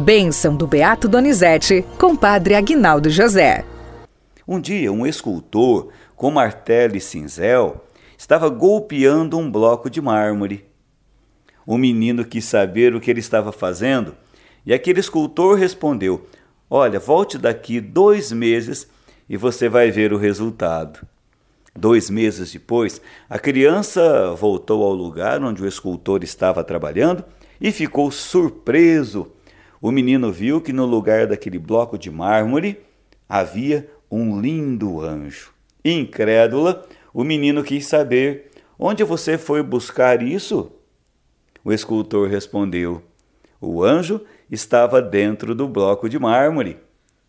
Bênção do Beato Donizete, com Padre Aguinaldo José. Um dia, um escultor com martelo e cinzel estava golpeando um bloco de mármore. O menino quis saber o que ele estava fazendo e aquele escultor respondeu: Olha, volte daqui dois meses e você vai ver o resultado. Dois meses depois, a criança voltou ao lugar onde o escultor estava trabalhando e ficou surpreso o menino viu que no lugar daquele bloco de mármore havia um lindo anjo. Incrédula, o menino quis saber: Onde você foi buscar isso? O escultor respondeu: O anjo estava dentro do bloco de mármore.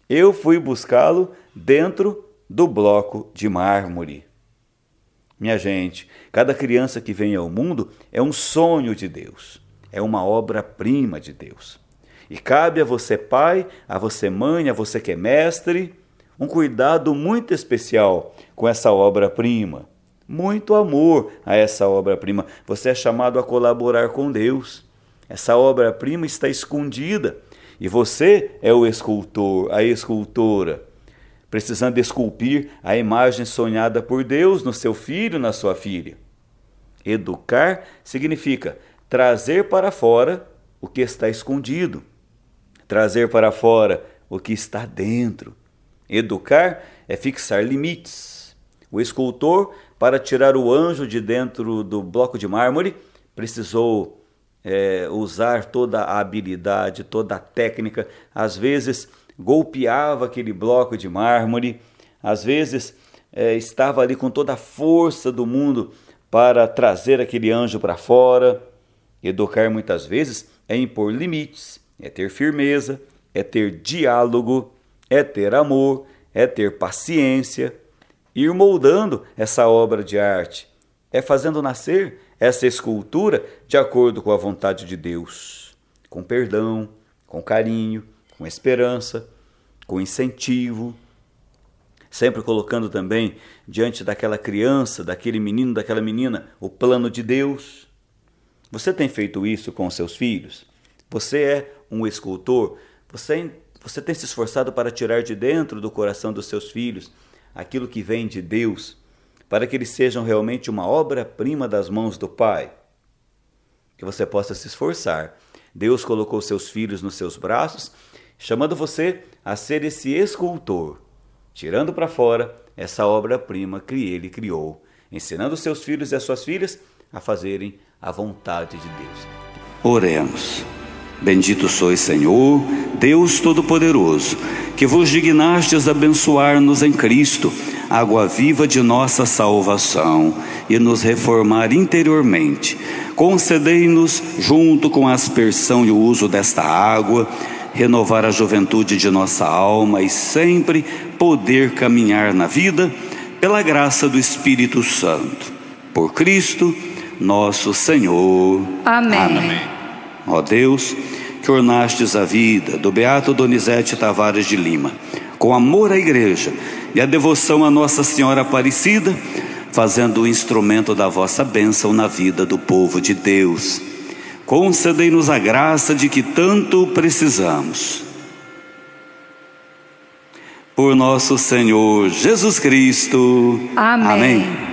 Eu fui buscá-lo dentro do bloco de mármore. Minha gente, cada criança que vem ao mundo é um sonho de Deus, é uma obra-prima de Deus. E cabe a você, pai, a você, mãe, a você que é mestre, um cuidado muito especial com essa obra-prima. Muito amor a essa obra-prima. Você é chamado a colaborar com Deus. Essa obra-prima está escondida e você é o escultor, a escultora, precisando esculpir a imagem sonhada por Deus no seu filho, na sua filha. Educar significa trazer para fora o que está escondido trazer para fora o que está dentro. Educar é fixar limites. O escultor, para tirar o anjo de dentro do bloco de mármore, precisou é, usar toda a habilidade, toda a técnica. Às vezes golpeava aquele bloco de mármore, às vezes é, estava ali com toda a força do mundo para trazer aquele anjo para fora. Educar muitas vezes é impor limites, é ter firmeza, é ter diálogo, é ter amor, é ter paciência, ir moldando essa obra de arte, é fazendo nascer essa escultura de acordo com a vontade de Deus, com perdão, com carinho, com esperança, com incentivo, sempre colocando também diante daquela criança, daquele menino, daquela menina, o plano de Deus. Você tem feito isso com seus filhos? Você é um escultor, você, você tem se esforçado para tirar de dentro do coração dos seus filhos aquilo que vem de Deus, para que eles sejam realmente uma obra-prima das mãos do Pai. Que você possa se esforçar. Deus colocou seus filhos nos seus braços, chamando você a ser esse escultor, tirando para fora essa obra-prima que ele criou, ensinando seus filhos e as suas filhas a fazerem a vontade de Deus. Oremos. Bendito sois, Senhor, Deus Todo-Poderoso, que vos dignastes abençoar-nos em Cristo, água viva de nossa salvação, e nos reformar interiormente. Concedei-nos, junto com a aspersão e o uso desta água, renovar a juventude de nossa alma e sempre poder caminhar na vida pela graça do Espírito Santo. Por Cristo, nosso Senhor. Amém. Amém. Ó Deus, que ornastes a vida do Beato Donizete Tavares de Lima, com amor à Igreja e a devoção a Nossa Senhora Aparecida, fazendo o instrumento da vossa bênção na vida do povo de Deus. Concedei-nos a graça de que tanto precisamos. Por nosso Senhor Jesus Cristo. Amém. Amém.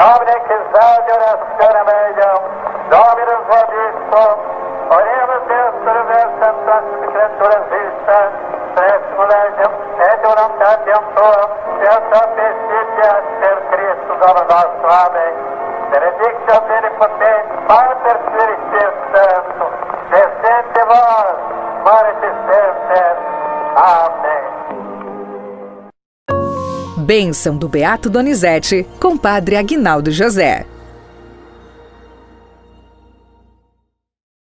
Esagera scena meglio, Domine vobisco, oremos Deus per versam tantum creatura vista, presimo legem, et voluntatem tua, et sapientitia per Christus Domine nostro. Amém. Benedictio omnipotens, Pater Spiritus Sanctus, descende vos, manifestentes. Amém. Bênção do Beato Donizete, com Padre Aguinaldo José.